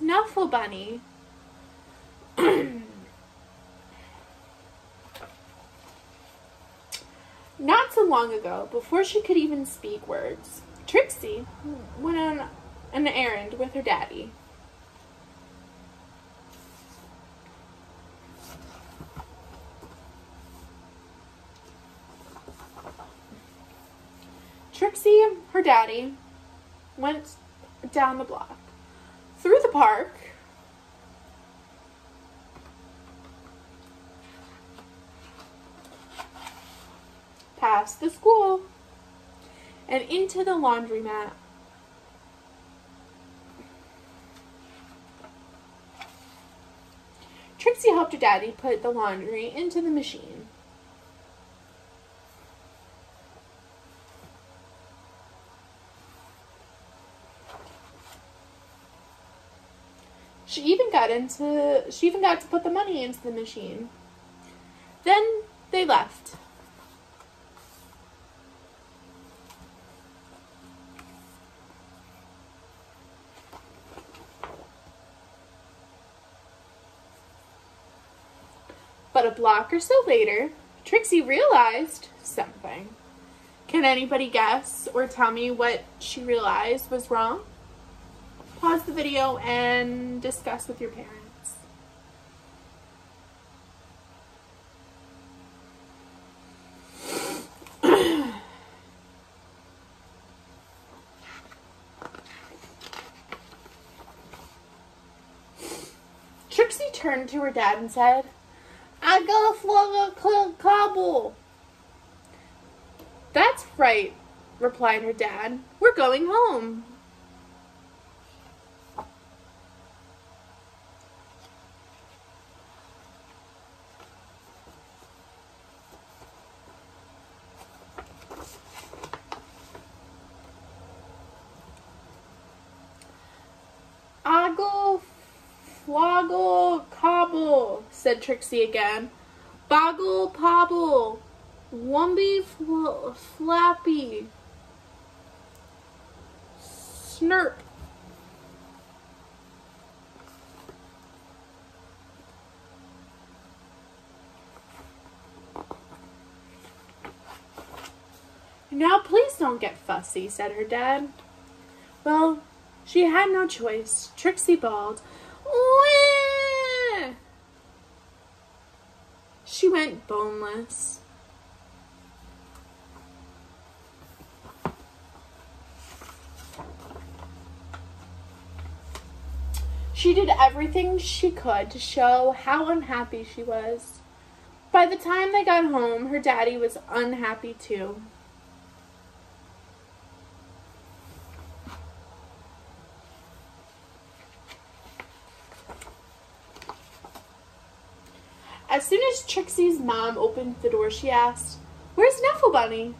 Knuffle Bunny. Not so long ago, before she could even speak words, Trixie went on an errand with her daddy. Trixie, her daddy, went down the block, park, past the school, and into the laundromat. Trixie helped her daddy put the laundry into the machine. She even got into she even got to put the money into the machine. Then they left. But a block or so later, Trixie realized something. Can anybody guess or tell me what she realized was wrong? Pause the video and discuss with your parents. Trixie turned to her dad and said, I got a flog of cobble. That's right, replied her dad. We're going home. Floggle, cobble, said Trixie again. Boggle, pobble, wumby, fl flappy, snurp. Now please don't get fussy, said her dad. Well, she had no choice. Trixie bawled, She went boneless. She did everything she could to show how unhappy she was. By the time they got home, her daddy was unhappy too. As soon as Trixie's mom opened the door, she asked, Where's Knuffle Bunny?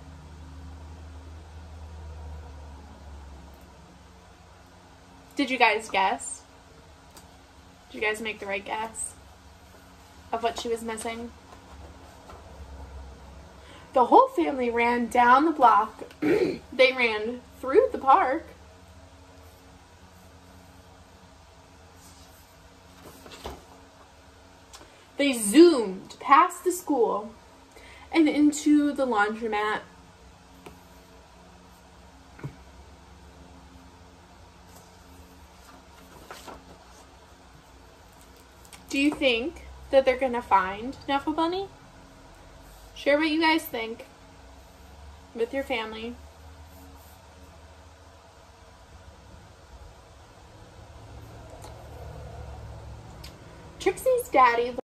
Did you guys guess? Did you guys make the right guess of what she was missing? The whole family ran down the block. they ran through the park. They zoomed past the school and into the laundromat. Do you think that they're going to find Knuffle Bunny? Share what you guys think with your family. Trixie's daddy